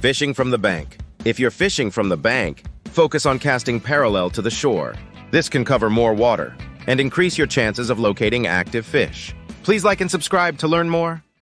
Fishing from the bank. If you're fishing from the bank, focus on casting parallel to the shore. This can cover more water and increase your chances of locating active fish. Please like and subscribe to learn more.